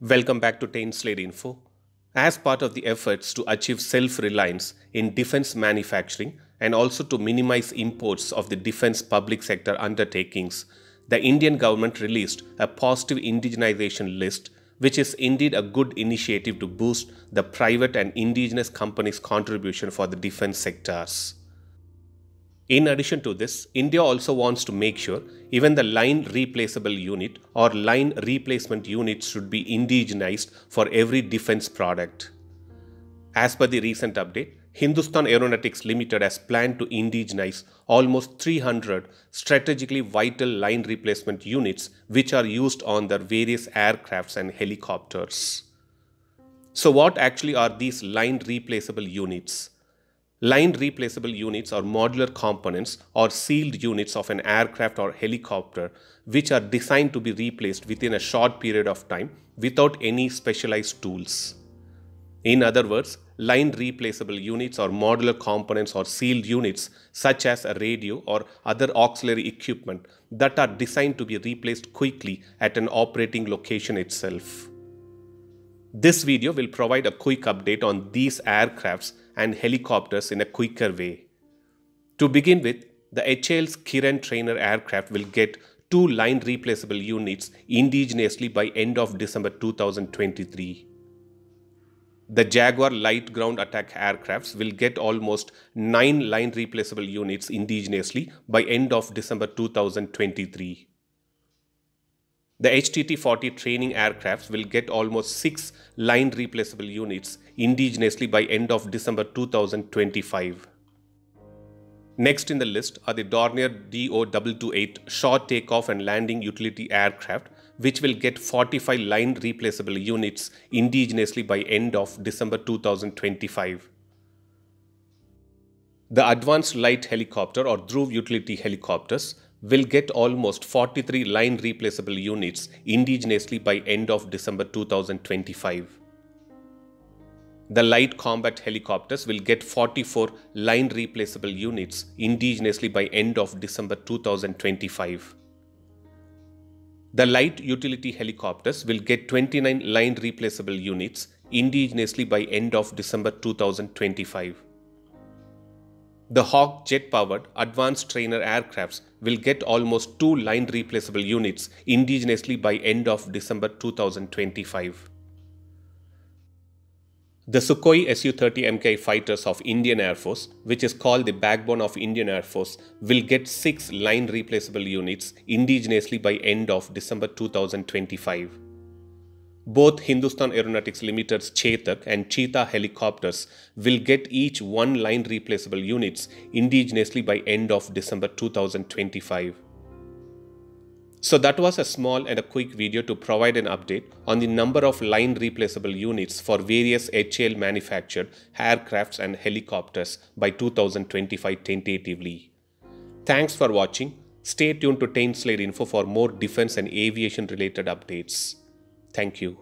Welcome back to 10SlideInfo. As part of the efforts to achieve self reliance in defense manufacturing and also to minimize imports of the defense public sector undertakings, the Indian government released a positive indigenization list, which is indeed a good initiative to boost the private and indigenous companies' contribution for the defense sectors. In addition to this, India also wants to make sure even the line replaceable unit or line replacement units should be indigenized for every defense product. As per the recent update, Hindustan Aeronautics Limited has planned to indigenize almost 300 strategically vital line replacement units which are used on their various aircrafts and helicopters. So what actually are these line replaceable units? Line replaceable units or modular components or sealed units of an aircraft or helicopter which are designed to be replaced within a short period of time without any specialized tools. In other words, line replaceable units or modular components or sealed units such as a radio or other auxiliary equipment that are designed to be replaced quickly at an operating location itself. This video will provide a quick update on these aircrafts and helicopters in a quicker way. To begin with, the HAL's Kiran trainer aircraft will get two line replaceable units indigenously by end of December 2023. The Jaguar light ground attack aircrafts will get almost 9 line replaceable units indigenously by end of December 2023. The HTT-40 training aircrafts will get almost 6 line replaceable units indigenously by end of December 2025. Next in the list are the Dornier DO-228 short takeoff and landing utility aircraft which will get 45 line replaceable units indigenously by end of December 2025. The Advanced Light Helicopter or Dhruv utility helicopters will get almost 43 line replaceable units indigenously by end of December 2025. The light combat helicopters will get 44 line replaceable units indigenously by end of December 2025. The light utility helicopters will get 29 line replaceable units indigenously by end of December 2025. The Hawk jet-powered advanced trainer aircrafts will get almost two line replaceable units indigenously by end of December 2025. The Sukhoi Su-30 MK fighters of Indian Air Force, which is called the backbone of Indian Air Force, will get 6 line replaceable units indigenously by end of December 2025. Both Hindustan Aeronautics Limited's Chetak and Cheetah helicopters will get each one line replaceable units indigenously by end of December 2025. So that was a small and a quick video to provide an update on the number of line replaceable units for various HAL manufactured aircrafts and helicopters by 2025 tentatively. Thanks for watching. Stay tuned to 10SlideInfo for more defense and aviation related updates. Thank you.